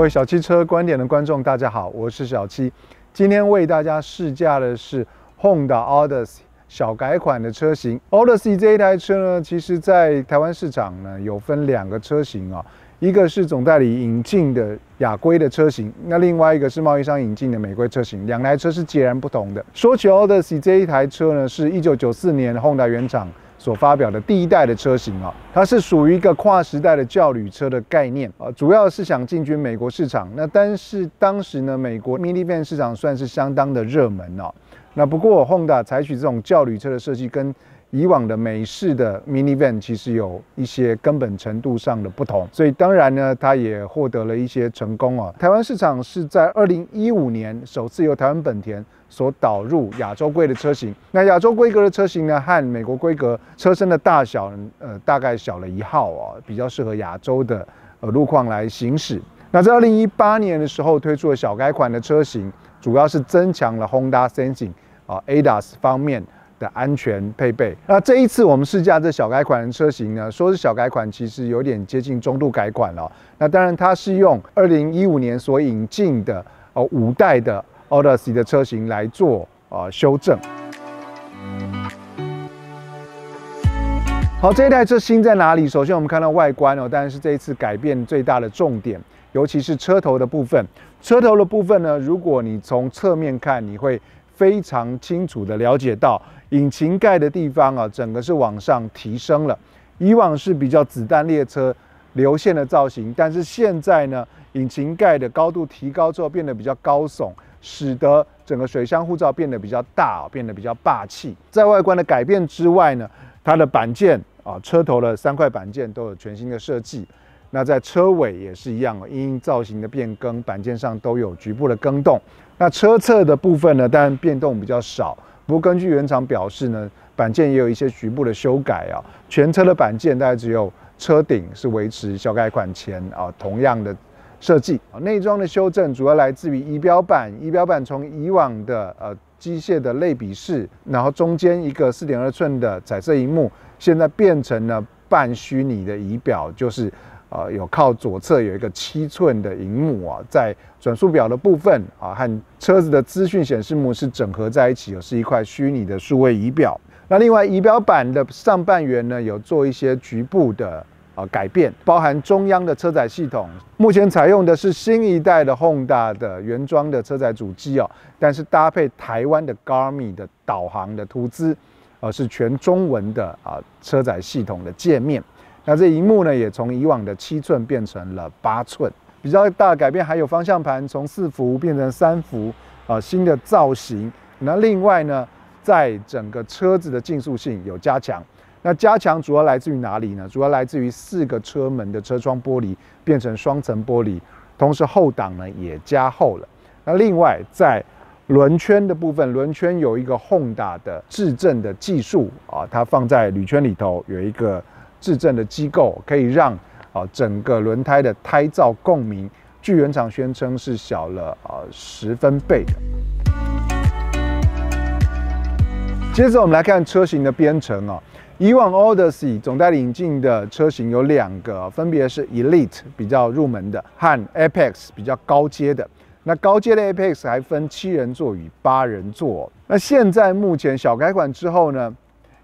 各位小汽车观点的观众，大家好，我是小七。今天为大家试驾的是 Honda Odyssey 小改款的车型。Odyssey 这一台车呢，其实在台湾市场呢有分两个车型啊，一个是总代理引进的雅规的车型，那另外一个是贸易商引进的美规车型，两台车是截然不同的。说起 Odyssey 这一台车呢，是一九九四年 Honda 原厂。所发表的第一代的车型啊，它是属于一个跨时代的轿旅车的概念啊，主要是想进军美国市场。那但是当时呢，美国 minivan 市场算是相当的热门哦。那不过 Honda 采取这种轿旅车的设计跟以往的美式的 minivan 其实有一些根本程度上的不同，所以当然呢，它也获得了一些成功啊。台湾市场是在二零一五年首次由台湾本田所导入亚洲规的车型。那亚洲规格的车型呢，和美国规格车身的大小，呃，大概小了一号啊，比较适合亚洲的呃路况来行驶。那在二零一八年的时候推出了小改款的车型，主要是增强了 Honda Sensing 啊 ADAS 方面。的安全配备。那这一次我们试驾这小改款的车型呢，说是小改款，其实有点接近中度改款了。那当然它是用二零一五年所引进的哦五代的 Odyssey 的车型来做啊修正。好，这一台车新在哪里？首先我们看到外观哦，当然是这一次改变最大的重点，尤其是车头的部分。车头的部分呢，如果你从侧面看，你会。非常清楚的了解到，引擎盖的地方啊，整个是往上提升了。以往是比较子弹列车流线的造型，但是现在呢，引擎盖的高度提高之后，变得比较高耸，使得整个水箱护罩变得比较大，变得比较霸气。在外观的改变之外呢，它的板件啊，车头的三块板件都有全新的设计。那在车尾也是一样，因造型的变更，板件上都有局部的更动。那车侧的部分呢，当然变动比较少。不过根据原厂表示呢，板件也有一些局部的修改啊。全车的板件大概只有车顶是维持小改款前啊同样的设计啊。内装的修正主要来自于仪表板，仪表板从以往的呃机械的类比式，然后中间一个四点二寸的彩色荧幕，现在变成了半虚拟的仪表，就是。啊，有靠左侧有一个七寸的荧幕啊，在转速表的部分啊，和车子的资讯显示幕是整合在一起，有是一块虚拟的数位仪表。那另外仪表板的上半圆呢，有做一些局部的啊改变，包含中央的车载系统，目前采用的是新一代的 Honda 的原装的车载主机哦，但是搭配台湾的 Garmin 的导航的图资，呃，是全中文的啊车载系统的界面。那这一幕呢，也从以往的七寸变成了八寸，比较大的改变还有方向盘从四伏变成三伏，啊，新的造型。那另外呢，在整个车子的竞速性有加强。那加强主要来自于哪里呢？主要来自于四个车门的车窗玻璃变成双层玻璃，同时后挡呢也加厚了。那另外在轮圈的部分，轮圈有一个 Honda 的制震的技术啊，它放在铝圈里头有一个。制震的机构可以让啊整个轮胎的胎噪共鸣，据原厂宣称是小了啊十分贝的。接着我们来看车型的编程啊，以往 Odyssey 总代理引进的车型有两个，分别是 Elite 比较入门的和 Apex 比较高阶的。那高阶的 Apex 还分七人座与八人座。那现在目前小改款之后呢？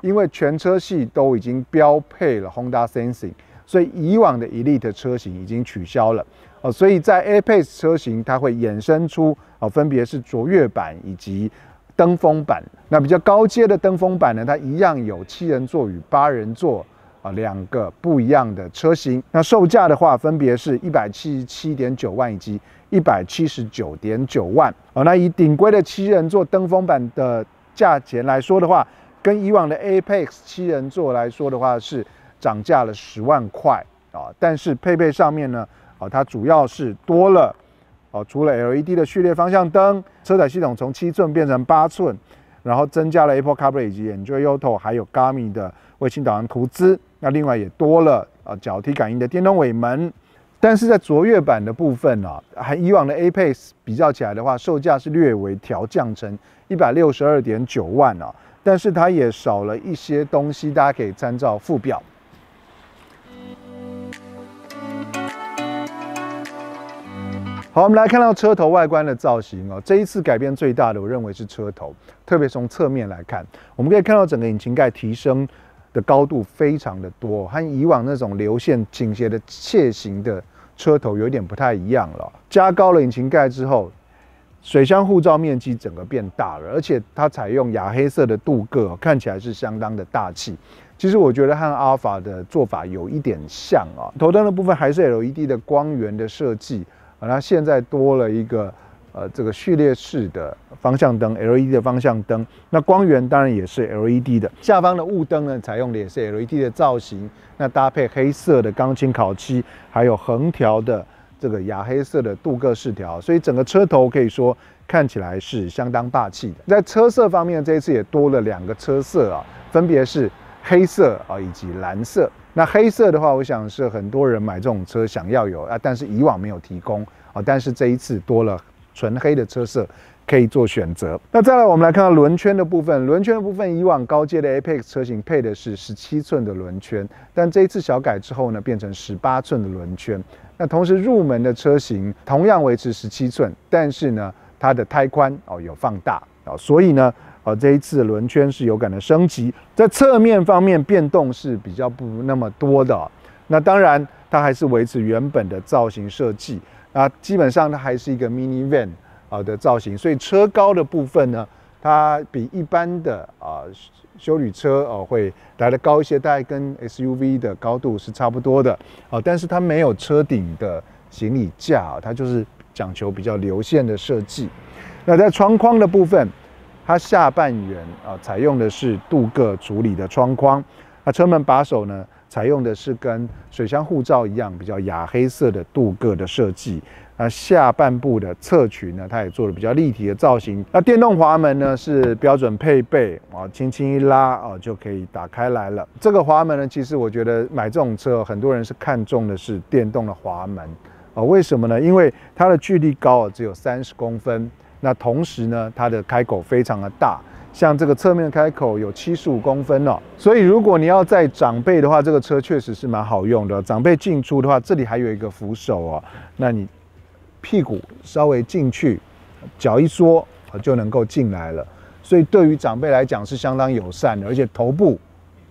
因为全车系都已经标配了 Honda Sensing，所以以往的 Elite 车型已经取消了哦，所以在 Apex 车型它会衍生出啊，分别是卓越版以及登峰版。那比较高阶的登峰版呢，它一样有七人座与八人座啊两个不一样的车型。那售价的话，分别是一百七十七点九万以及一百七十九点九万哦。那以顶规的七人座登峰版的价钱来说的话，跟以往的 Apex 七人座来说的话，是涨价了十万块啊，但是配备上面呢，啊，它主要是多了除了 LED 的序列方向灯，车载系统从七寸变成八寸，然后增加了 Apple CarPlay 以及 Android Auto，还有 Garmin 的卫星导航图资，那另外也多了啊脚踢感应的电动尾门，但是在卓越版的部分啊，和以往的 A Pace 比较起来的话，售价是略微调降成一百六十二点九万啊。但是它也少了一些东西，大家可以参照附表。好，我们来看到车头外观的造型哦。这一次改变最大的，我认为是车头，特别从侧面来看，我们可以看到整个引擎盖提升的高度非常的多，和以往那种流线倾斜的楔形的车头有点不太一样了。加高了引擎盖之后。水箱护罩面积整个变大了，而且它采用亚黑色的镀铬，看起来是相当的大气。其实我觉得和阿尔法的做法有一点像啊。头灯的部分还是 LED 的光源的设计，啊，它现在多了一个呃这个序列式的方向灯，LED 的方向灯。那光源当然也是 LED 的。下方的雾灯呢，采用的也是 LED 的造型，那搭配黑色的钢琴烤漆，还有横条的。这个亚黑色的镀铬饰条，所以整个车头可以说看起来是相当霸气的。在车色方面，这一次也多了两个车色啊，分别是黑色啊以及蓝色。那黑色的话，我想是很多人买这种车想要有啊，但是以往没有提供啊，但是这一次多了纯黑的车色可以做选择。那再来，我们来看到轮圈的部分。轮圈的部分，以往高阶的 Apex 车型配的是十七寸的轮圈，但这一次小改之后呢，变成十八寸的轮圈。那同时，入门的车型同样维持十七寸，但是呢，它的胎宽哦有放大啊，所以呢，啊，这一次轮圈是有感的升级。在侧面方面变动是比较不那么多的。那当然，它还是维持原本的造型设计啊，基本上它还是一个 mini van 啊的造型，所以车高的部分呢，它比一般的啊。修旅车哦会来的高一些，大概跟 SUV 的高度是差不多的啊，但是它没有车顶的行李架，它就是讲求比较流线的设计。那在窗框的部分，它下半圆啊采用的是镀铬处理的窗框，那车门把手呢采用的是跟水箱护罩一样比较亚黑色的镀铬的设计。那下半部的侧裙呢，它也做了比较立体的造型。那电动滑门呢是标准配备啊，轻轻一拉啊就可以打开来了。这个滑门呢，其实我觉得买这种车，很多人是看中的是电动的滑门啊。为什么呢？因为它的距离高啊只有三十公分，那同时呢，它的开口非常的大，像这个侧面的开口有七十五公分哦。所以如果你要载长辈的话，这个车确实是蛮好用的。长辈进出的话，这里还有一个扶手哦，那你。屁股稍微进去，脚一缩就能够进来了。所以对于长辈来讲是相当友善的，而且头部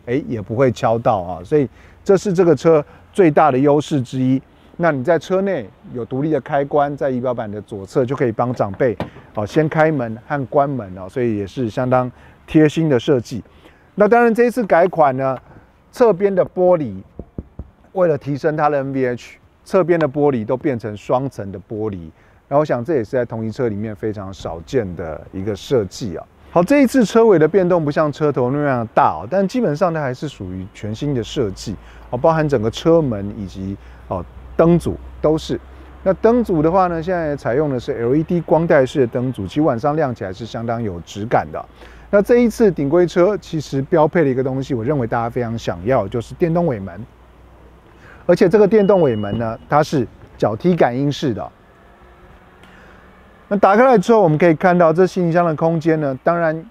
哎也不会敲到啊。所以这是这个车最大的优势之一。那你在车内有独立的开关，在仪表板的左侧就可以帮长辈哦先开门和关门哦，所以也是相当贴心的设计。那当然这一次改款呢，侧边的玻璃为了提升它的 NVH。侧边的玻璃都变成双层的玻璃，然后我想这也是在同一车里面非常少见的一个设计啊。好，这一次车尾的变动不像车头那样大哦，但基本上它还是属于全新的设计哦，包含整个车门以及哦灯组都是。那灯组的话呢，现在采用的是 LED 光带式的灯组，其实晚上亮起来是相当有质感的。那这一次顶规车其实标配了一个东西，我认为大家非常想要，就是电动尾门。而且这个电动尾门呢，它是脚踢感应式的。那打开来之后，我们可以看到这行李箱的空间呢，当然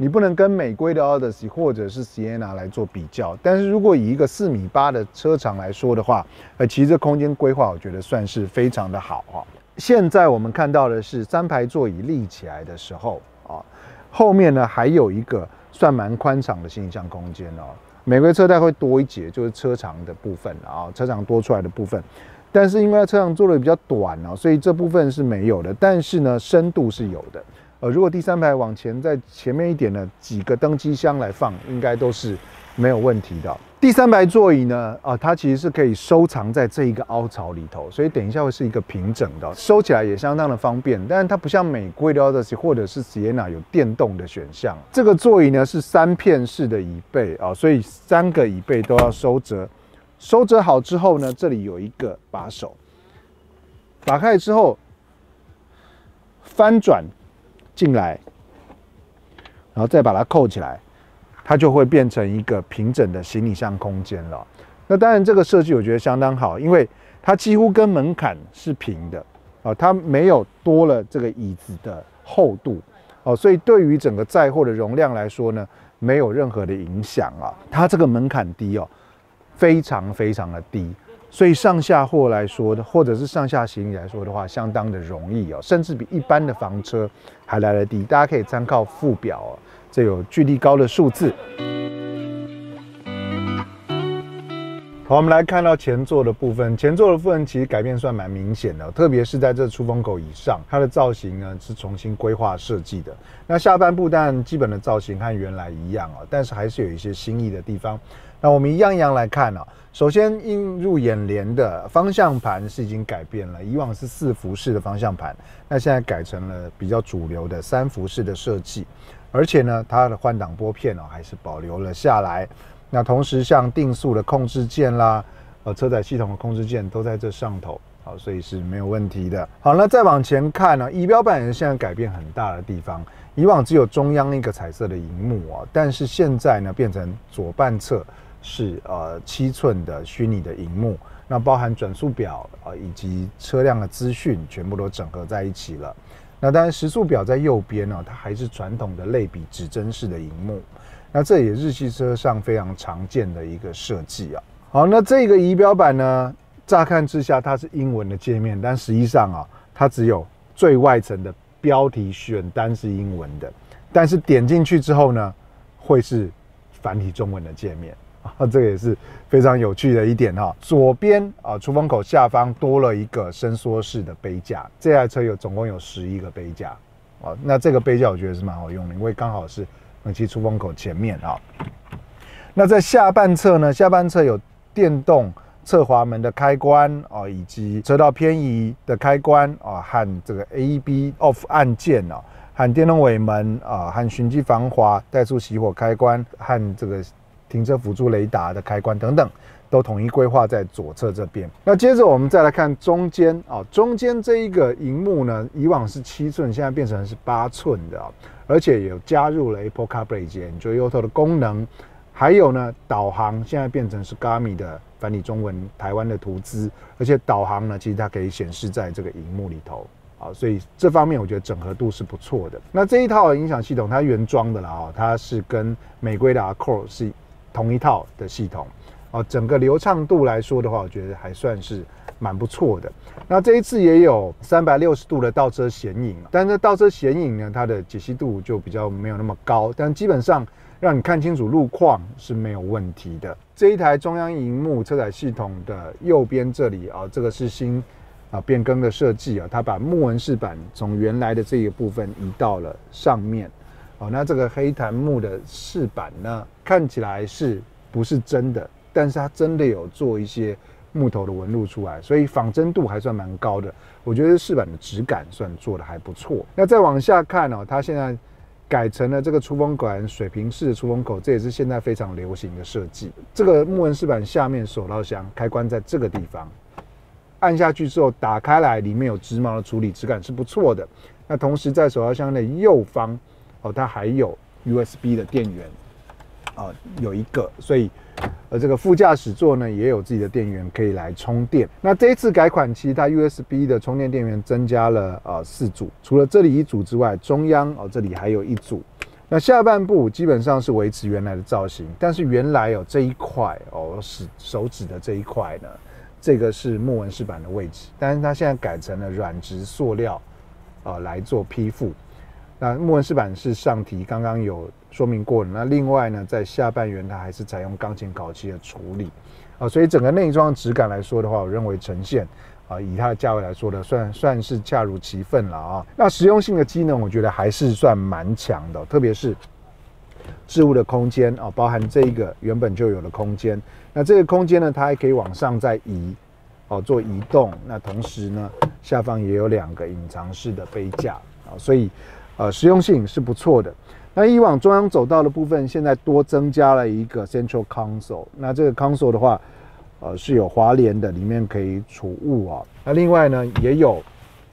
你不能跟美规的 Odyssey 或者是 Sienna 来做比较。但是如果以一个四米八的车长来说的话，呃，其实这空间规划我觉得算是非常的好哈。现在我们看到的是三排座椅立起来的时候啊，后面呢还有一个算蛮宽敞的行李箱空间哦。美规车带会多一节，就是车长的部分啊，车长多出来的部分。但是因为车长做的比较短哦，所以这部分是没有的。但是呢，深度是有的。呃，如果第三排往前在前面一点呢几个登机箱来放，应该都是没有问题的。第三排座椅呢，啊，它其实是可以收藏在这一个凹槽里头，所以等一下会是一个平整的，收起来也相当的方便。但是它不像美规的 Odyssey 或者是 Sienna 有电动的选项。这个座椅呢是三片式的椅背啊，所以三个椅背都要收折。收折好之后呢，这里有一个把手，打开之后翻转进来，然后再把它扣起来。它就会变成一个平整的行李箱空间了。那当然，这个设计我觉得相当好，因为它几乎跟门槛是平的啊，它没有多了这个椅子的厚度哦，所以对于整个载货的容量来说呢，没有任何的影响啊。它这个门槛低哦，非常非常的低所以上下货来说的，或者是上下行李来说的话，相当的容易哦，甚至比一般的房车还来得低。大家可以参考附表哦，这有距离高的数字。好，我们来看到前座的部分。前座的部分其实改变算蛮明显的，特别是在这出风口以上，它的造型呢是重新规划设计的。那下半部但基本的造型和原来一样啊，但是还是有一些新意的地方。那我们一样一样来看啊。首先映入眼帘的方向盘是已经改变了，以往是四辐式的方向盘，那现在改成了比较主流的三辐式的设计。而且呢，它的换挡拨片哦还是保留了下来。那同时，像定速的控制键啦，呃，车载系统的控制键都在这上头，好，所以是没有问题的。好，那再往前看呢，仪表板现在改变很大的地方，以往只有中央一个彩色的荧幕啊，但是现在呢，变成左半侧是呃七寸的虚拟的荧幕，那包含转速表啊以及车辆的资讯全部都整合在一起了。那当然时速表在右边呢，它还是传统的类比指针式的荧幕。那这也日系车上非常常见的一个设计啊。好，那这个仪表板呢，乍看之下它是英文的界面，但实际上啊，它只有最外层的标题选单是英文的，但是点进去之后呢，会是繁体中文的界面啊，这个也是非常有趣的一点哈。左边啊，出风口下方多了一个伸缩式的杯架，这台车有总共有十一个杯架啊。那这个杯架我觉得是蛮好用的，因为刚好是。冷气出风口前面啊，那在下半侧呢？下半侧有电动侧滑门的开关啊，以及车道偏移的开关啊，和这个 A B Off 按键啊，和电动尾门啊，和循迹防滑、怠速熄火开关和这个停车辅助雷达的开关等等，都统一规划在左侧这边。那接着我们再来看中间啊，中间这一个荧幕呢，以往是七寸，现在变成是八寸的。而且有加入了 Apple CarPlay 及 Android Auto 的功能，还有呢，导航现在变成是 Garmin 的繁体中文台湾的图资，而且导航呢，其实它可以显示在这个荧幕里头啊，所以这方面我觉得整合度是不错的。那这一套音响系统它原装的啦啊，它是跟美规的 Accord 是同一套的系统啊，整个流畅度来说的话，我觉得还算是。蛮不错的，那这一次也有三百六十度的倒车显影，但是倒车显影呢，它的解析度就比较没有那么高，但基本上让你看清楚路况是没有问题的。这一台中央荧幕车载系统的右边这里啊，这个是新啊变更的设计啊，它把木纹饰板从原来的这个部分移到了上面，哦，那这个黑檀木的饰板呢，看起来是不是真的？但是它真的有做一些。木头的纹路出来，所以仿真度还算蛮高的。我觉得饰板的质感算做的还不错。那再往下看哦，它现在改成了这个出风口水平式的出风口，这也是现在非常流行的设计。这个木纹饰板下面手套箱开关在这个地方，按下去之后打开来，里面有织毛的处理，质感是不错的。那同时在手套箱的右方哦，它还有 USB 的电源啊，有一个，所以。呃这个副驾驶座呢，也有自己的电源可以来充电。那这一次改款，其实它 USB 的充电电源增加了呃四组，除了这里一组之外，中央哦这里还有一组。那下半部基本上是维持原来的造型，但是原来有这一块哦，手手指的这一块呢，这个是木纹饰板的位置，但是它现在改成了软质塑料啊来做批复。那木纹饰板是上提，刚刚有。说明过了。那另外呢，在下半圆它还是采用钢琴烤漆的处理啊，所以整个内装质感来说的话，我认为呈现啊，以它的价位来说的，算算是恰如其分了啊。那实用性的机能，我觉得还是算蛮强的，特别是置物的空间啊，包含这一个原本就有的空间。那这个空间呢，它还可以往上再移哦，做移动。那同时呢，下方也有两个隐藏式的杯架啊，所以呃，实用性是不错的。那以往中央走道的部分，现在多增加了一个 Central Console。那这个 Console 的话，呃，是有滑帘的，里面可以储物啊。那另外呢，也有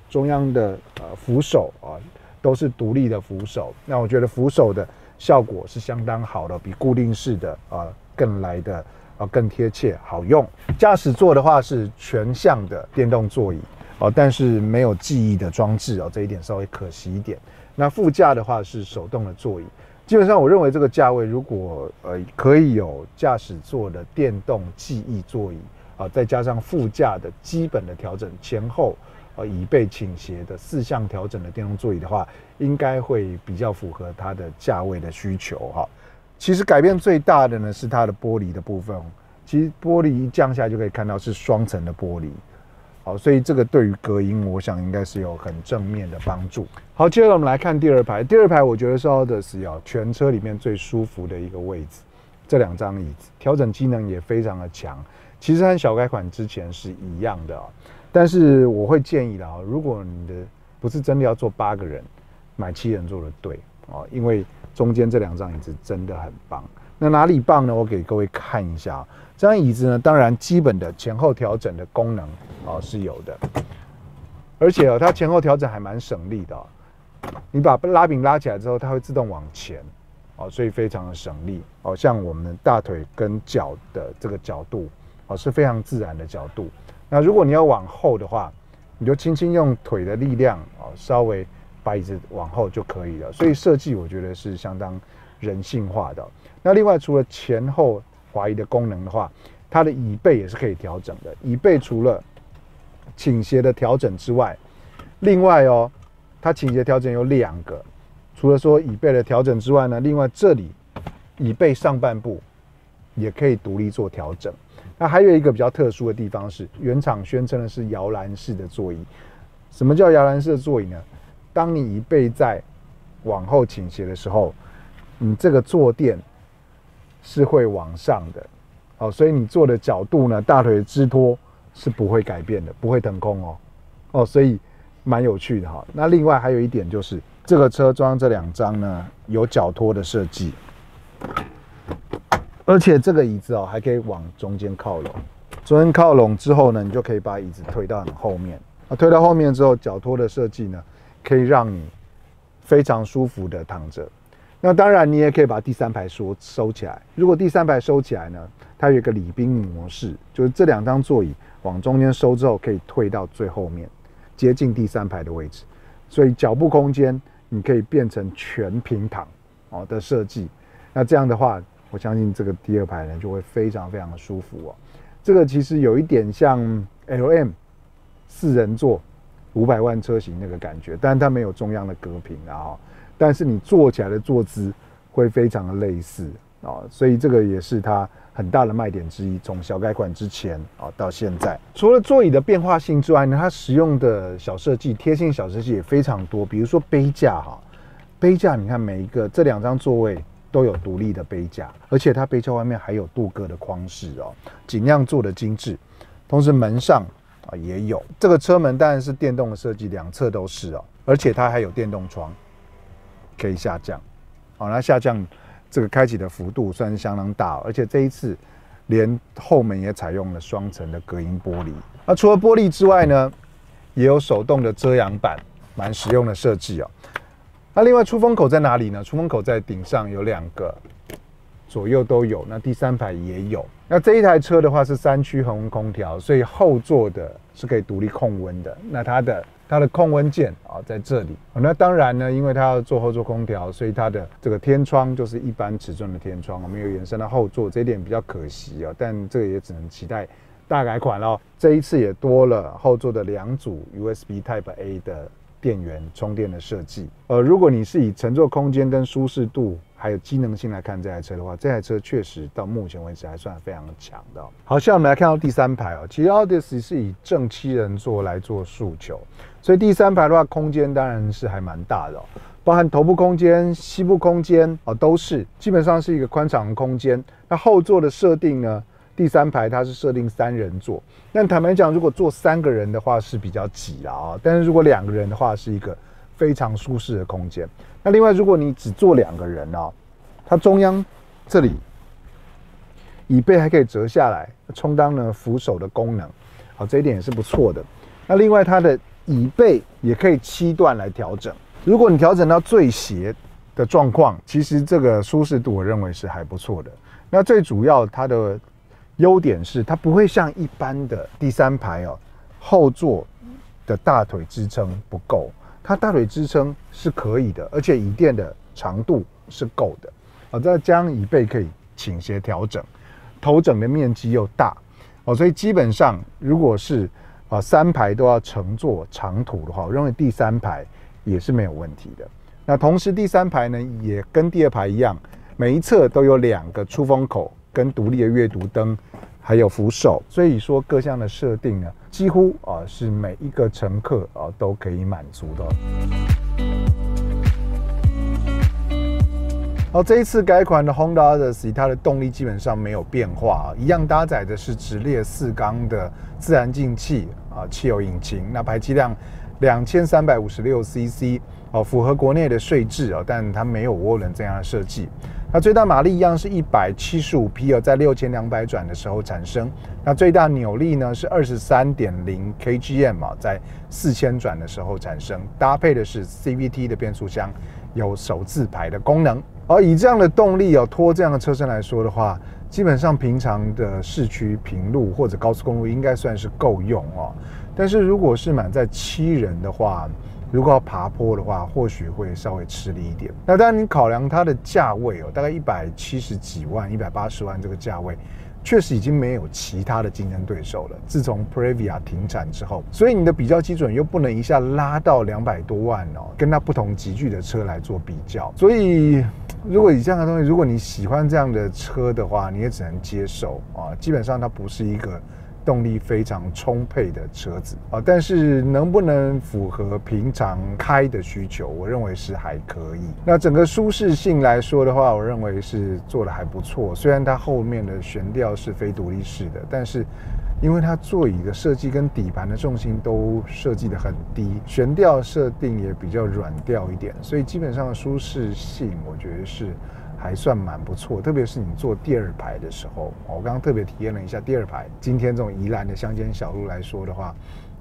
中央的呃扶手啊，都是独立的扶手。那我觉得扶手的效果是相当好的，比固定式的啊更来的啊更贴切好用。驾驶座的话是全向的电动座椅哦，但是没有记忆的装置哦，这一点稍微可惜一点。那副驾的话是手动的座椅，基本上我认为这个价位如果呃可以有驾驶座的电动记忆座椅啊，再加上副驾的基本的调整，前后呃椅背倾斜的四项调整的电动座椅的话，应该会比较符合它的价位的需求哈。其实改变最大的呢是它的玻璃的部分，其实玻璃一降下来就可以看到是双层的玻璃。好，所以这个对于隔音，我想应该是有很正面的帮助。好，接着我们来看第二排。第二排我觉得是奥德斯哦，全车里面最舒服的一个位置。这两张椅子调整机能也非常的强，其实和小改款之前是一样的啊。但是我会建议的啊，如果你的不是真的要坐八个人，买七人座的对哦，因为中间这两张椅子真的很棒。那哪里棒呢？我给各位看一下，这张椅子呢，当然基本的前后调整的功能啊是有的，而且哦，它前后调整还蛮省力的。你把拉柄拉起来之后，它会自动往前，哦，所以非常的省力。哦，像我们大腿跟脚的这个角度，哦是非常自然的角度。那如果你要往后的话，你就轻轻用腿的力量，哦，稍微把椅子往后就可以了。所以设计我觉得是相当人性化的。那另外，除了前后滑移的功能的话，它的椅背也是可以调整的。椅背除了倾斜的调整之外，另外哦，它倾斜调整有两个。除了说椅背的调整之外呢，另外这里椅背上半部也可以独立做调整。那还有一个比较特殊的地方是，原厂宣称的是摇篮式的座椅。什么叫摇篮式的座椅呢？当你椅背在往后倾斜的时候，你这个坐垫。是会往上的，哦，所以你坐的角度呢，大腿支托是不会改变的，不会腾空哦，哦，所以蛮有趣的哈。那另外还有一点就是，这个车装这两张呢有脚托的设计，而且这个椅子哦还可以往中间靠拢，中间靠拢之后呢，你就可以把椅子推到你后面，啊，推到后面之后，脚托的设计呢可以让你非常舒服的躺着。那当然，你也可以把第三排收收起来。如果第三排收起来呢，它有一个礼宾模式，就是这两张座椅往中间收之后，可以退到最后面，接近第三排的位置。所以脚部空间你可以变成全平躺哦的设计。那这样的话，我相信这个第二排呢就会非常非常的舒服哦。这个其实有一点像 L M 四人座五百万车型那个感觉，但是它没有中央的隔屏啊。但是你坐起来的坐姿会非常的类似啊，所以这个也是它很大的卖点之一。从小改款之前啊到现在，除了座椅的变化性之外呢，它使用的小设计、贴心小设计也非常多。比如说杯架哈，杯架你看每一个这两张座位都有独立的杯架，而且它杯架外面还有镀铬的框饰哦，尽量做的精致。同时门上啊也有这个车门当然是电动的设计，两侧都是哦，而且它还有电动窗。可以下降，哦，那下降这个开启的幅度算是相当大，而且这一次连后门也采用了双层的隔音玻璃。那除了玻璃之外呢，也有手动的遮阳板，蛮实用的设计哦。那另外出风口在哪里呢？出风口在顶上有两个，左右都有，那第三排也有。那这一台车的话是三区恒温空调，所以后座的是可以独立控温的。那它的它的控温键啊，在这里。那当然呢，因为它要做后座空调，所以它的这个天窗就是一般尺寸的天窗，我们有延伸到后座，这一点比较可惜啊。但这个也只能期待大改款了。这一次也多了后座的两组 USB Type A 的电源充电的设计。呃，如果你是以乘坐空间跟舒适度。还有机能性来看这台车的话，这台车确实到目前为止还算非常强的。好，现在我们来看到第三排哦，其实奥迪斯是以正七人座来做诉求，所以第三排的话，空间当然是还蛮大的，包含头部空间、膝部空间哦，都是基本上是一个宽敞的空间。那后座的设定呢，第三排它是设定三人座，但坦白讲，如果坐三个人的话是比较挤了啊，但是如果两个人的话是一个。非常舒适的空间。那另外，如果你只坐两个人呢，它中央这里椅背还可以折下来，充当呢扶手的功能。好，这一点也是不错的。那另外，它的椅背也可以七段来调整。如果你调整到最斜的状况，其实这个舒适度我认为是还不错的。那最主要它的优点是，它不会像一般的第三排哦后座的大腿支撑不够。它大腿支撑是可以的，而且椅垫的长度是够的，哦，再将椅背可以倾斜调整，头枕的面积又大，哦，所以基本上如果是啊三排都要乘坐长途的话，我认为第三排也是没有问题的。那同时第三排呢，也跟第二排一样，每一侧都有两个出风口跟独立的阅读灯。还有扶手，所以说各项的设定呢，几乎啊是每一个乘客啊都可以满足的。好，这一次改款的 Honda Odyssey，它的动力基本上没有变化，一样搭载的是直列四缸的自然进气啊汽油引擎，那排气量两千三百五十六 CC，哦，符合国内的税制哦，但它没有涡轮这样的设计。那最大马力一样是一百七十五匹哦，在六千两百转的时候产生。那最大扭力呢是二十三点零 kgm 啊，在四千转的时候产生。搭配的是 CVT 的变速箱，有手自排的功能。而以这样的动力哦，拖这样的车身来说的话，基本上平常的市区平路或者高速公路应该算是够用哦。但是如果是满载七人的话，如果要爬坡的话，或许会稍微吃力一点。那当然，你考量它的价位哦，大概一百七十几万、一百八十万这个价位，确实已经没有其他的竞争对手了。自从 Previa 停产之后，所以你的比较基准又不能一下拉到两百多万哦，跟它不同级距的车来做比较。所以，如果以这样的东西，如果你喜欢这样的车的话，你也只能接受啊。基本上，它不是一个。动力非常充沛的车子啊，但是能不能符合平常开的需求，我认为是还可以。那整个舒适性来说的话，我认为是做的还不错。虽然它后面的悬吊是非独立式的，但是因为它座椅的设计跟底盘的重心都设计的很低，悬吊设定也比较软调一点，所以基本上舒适性我觉得是。还算蛮不错，特别是你坐第二排的时候，我刚刚特别体验了一下第二排。今天这种宜兰的乡间小路来说的话，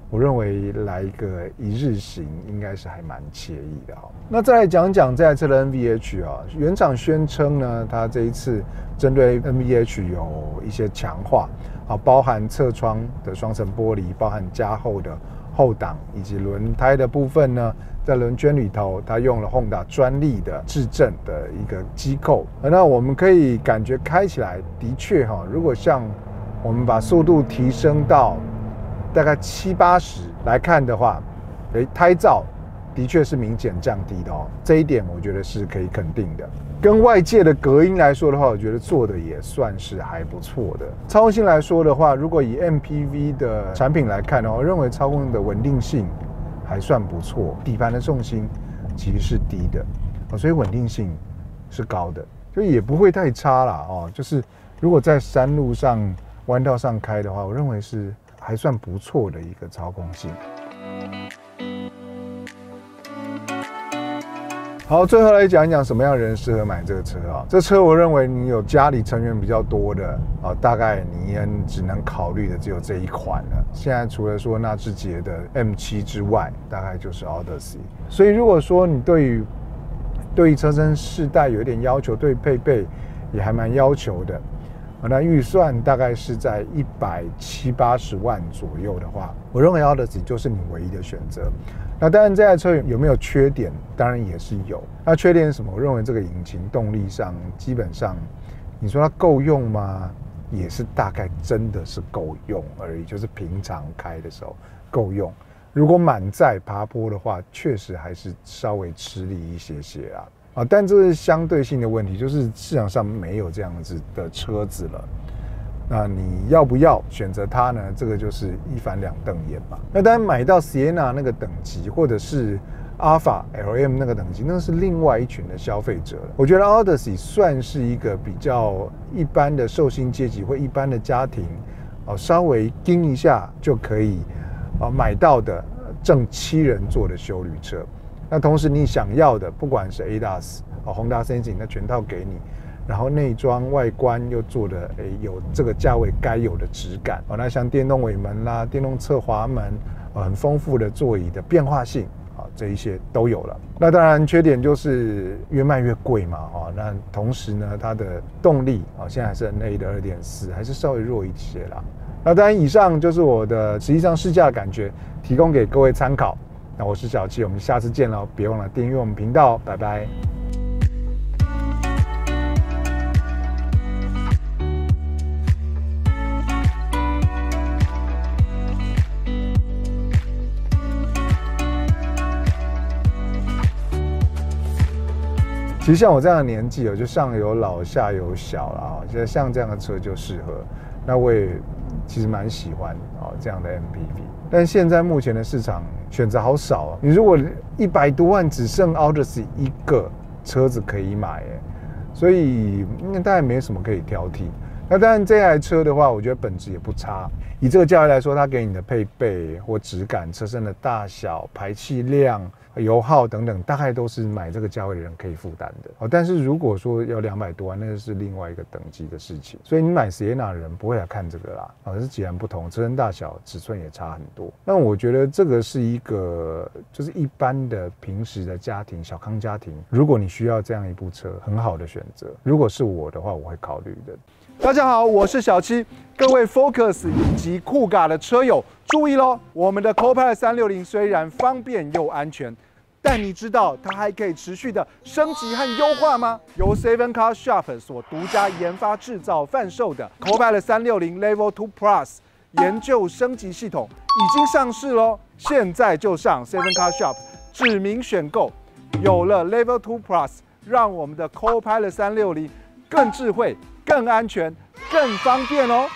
我认为来一个一日行应该是还蛮惬意的哈。那再来讲讲这台车的 NVH 啊，原厂宣称呢，它这一次针对 NVH 有一些强化啊，包含侧窗的双层玻璃，包含加厚的后挡以及轮胎的部分呢。在轮圈里头，它用了 Honda 专利的制证的一个机构，那我们可以感觉开起来的确哈，如果像我们把速度提升到大概七八十来看的话，诶，胎噪的确是明显降低的哦，这一点我觉得是可以肯定的。跟外界的隔音来说的话，我觉得做的也算是还不错的。操控性来说的话，如果以 MPV 的产品来看的话，我认为操控的稳定性。还算不错，底盘的重心其实是低的，哦，所以稳定性是高的，就也不会太差了哦。就是如果在山路上、弯道上开的话，我认为是还算不错的一个操控性。好，最后来讲一讲什么样的人适合买这个车啊？这车我认为你有家里成员比较多的啊，大概你也只能考虑的只有这一款了。现在除了说纳智捷的 M7 之外，大概就是 Odyssey。所以如果说你对于对于车身世代有一点要求，对配备也还蛮要求的，那预算大概是在一百七八十万左右的话，我认为 Odyssey 就是你唯一的选择。那当然，这台车有没有缺点？当然也是有。那缺点是什么？我认为这个引擎动力上，基本上，你说它够用吗？也是大概真的是够用而已，就是平常开的时候够用。如果满载爬坡的话，确实还是稍微吃力一些些啊。啊，但这是相对性的问题，就是市场上没有这样子的车子了。那你要不要选择它呢？这个就是一反两瞪眼嘛。那当然买到 Sienna 那个等级，或者是 Alpha LM 那个等级，那是另外一群的消费者了。我觉得 Odyssey 算是一个比较一般的寿星阶级或一般的家庭，哦，稍微盯一下就可以啊买到的正七人座的修旅车。那同时你想要的，不管是 ADAS 哦宏达三井那全套给你。然后内装外观又做的诶有这个价位该有的质感哦，那像电动尾门啦、电动侧滑门，很丰富的座椅的变化性啊，这一些都有了。那当然缺点就是越卖越贵嘛，哈。那同时呢，它的动力啊，现在还是 N A 的二点四，还是稍微弱一些啦。那当然，以上就是我的实际上试驾感觉，提供给各位参考。那我是小七，我们下次见喽！别忘了订阅我们频道，拜拜。其实像我这样的年纪，哦，就上有老下有小了啊，觉得像这样的车就适合。那我也其实蛮喜欢啊这样的 MPV，但现在目前的市场选择好少啊。你如果一百多万只剩 Audis 一个车子可以买，哎，所以应该大概没什么可以挑剔。那当然，这台车的话，我觉得本质也不差。以这个价位来说，它给你的配备或质感、车身的大小、排气量、油耗等等，大概都是买这个价位的人可以负担的。哦，但是如果说要两百多万，那是另外一个等级的事情。所以你买 Sienna 的人不会来看这个啦，啊，是截然不同，车身大小、尺寸也差很多。那我觉得这个是一个，就是一般的平时的家庭、小康家庭，如果你需要这样一部车，很好的选择。如果是我的话，我会考虑的。大家好，我是小七。各位 Focus 以及酷咖的车友注意喽，我们的 Copilot 三六零虽然方便又安全，但你知道它还可以持续的升级和优化吗？由 Seven Car Shop 所独家研发制造贩售的 Copilot 三六零 Level Two Plus 研究升级系统已经上市喽，现在就上 Seven Car Shop 指名选购。有了 Level Two Plus，让我们的 Copilot 三六零更智慧。更安全、更方便哦。